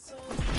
cancelled.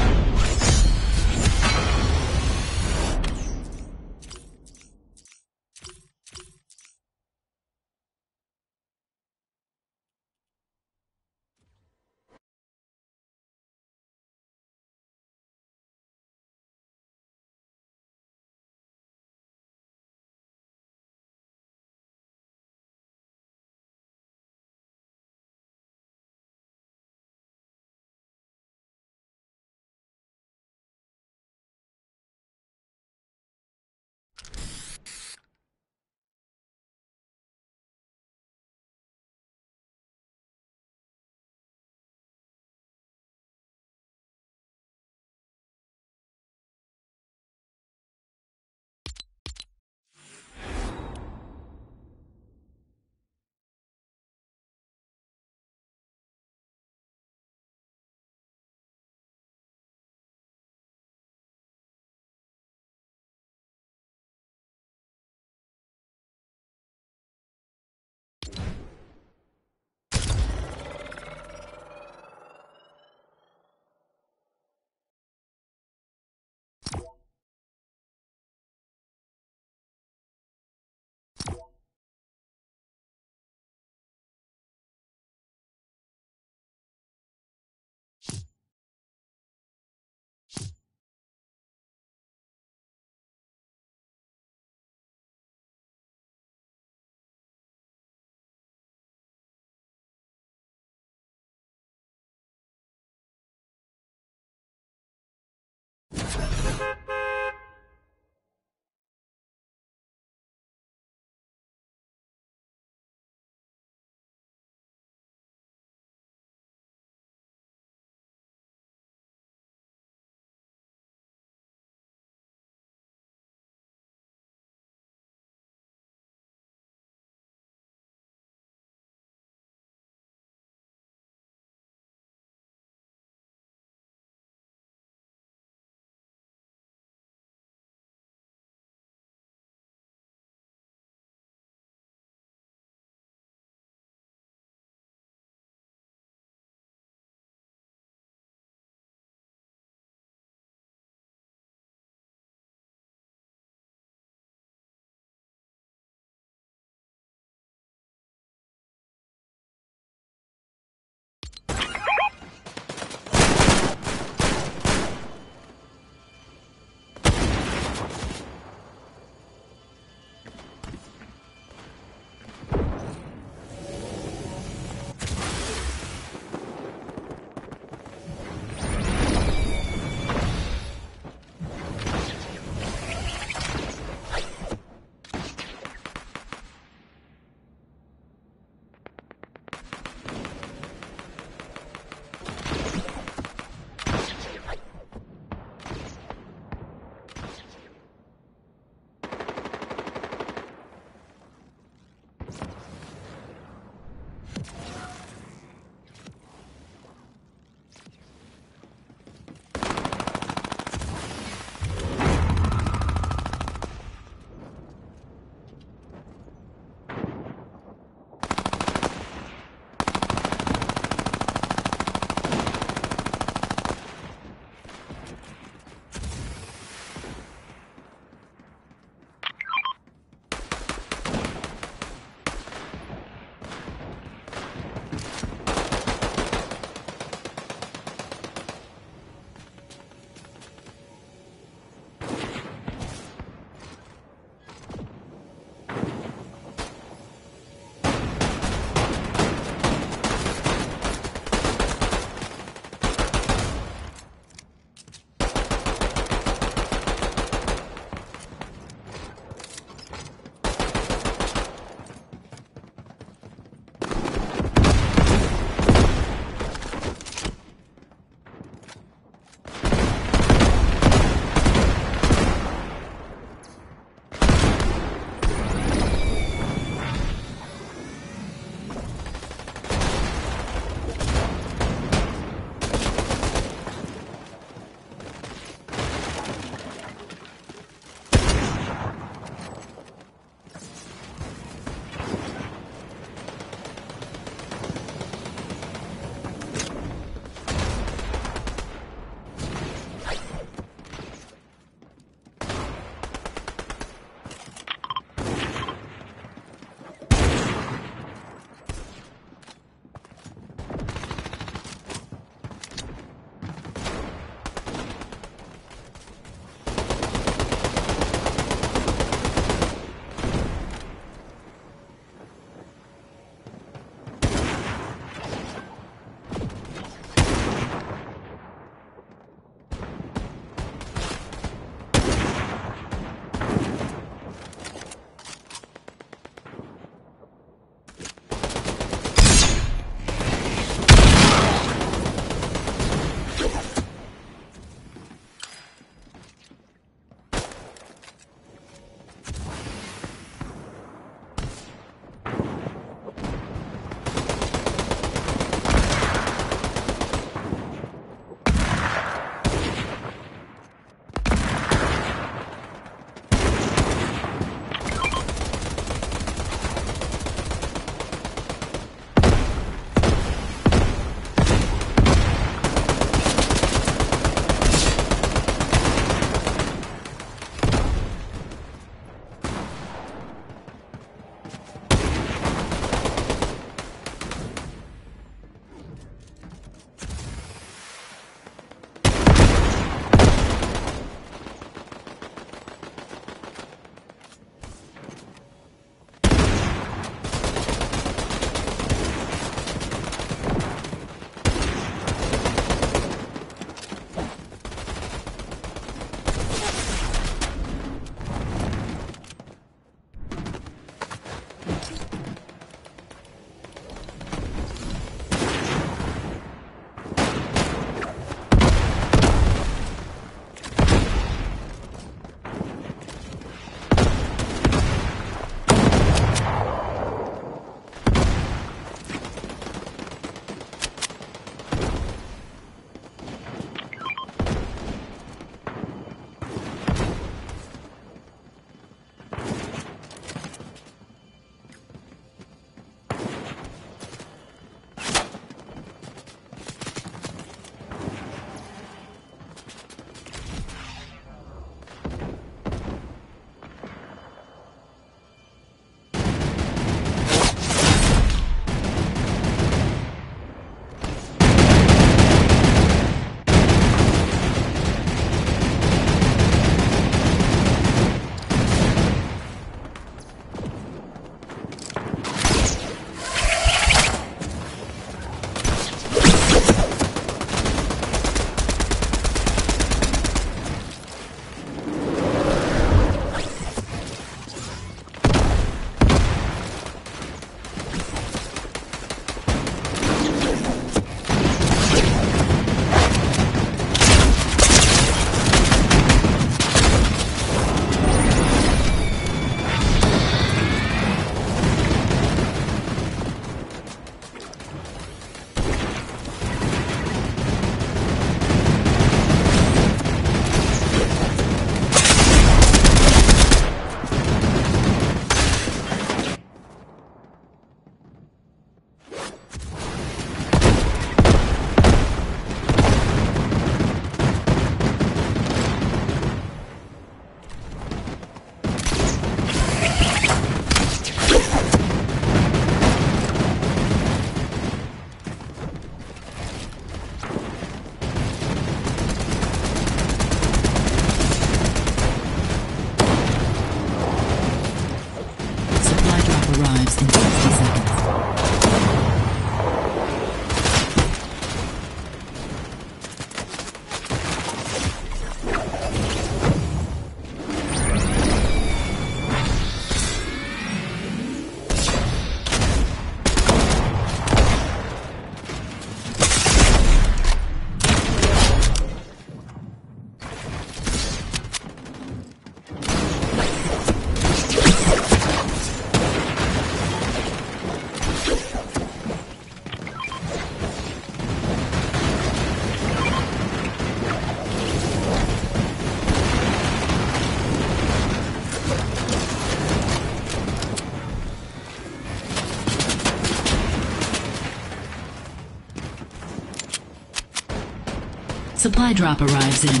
Supply drop arrives in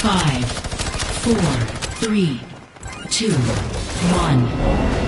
five, four, three, two, one.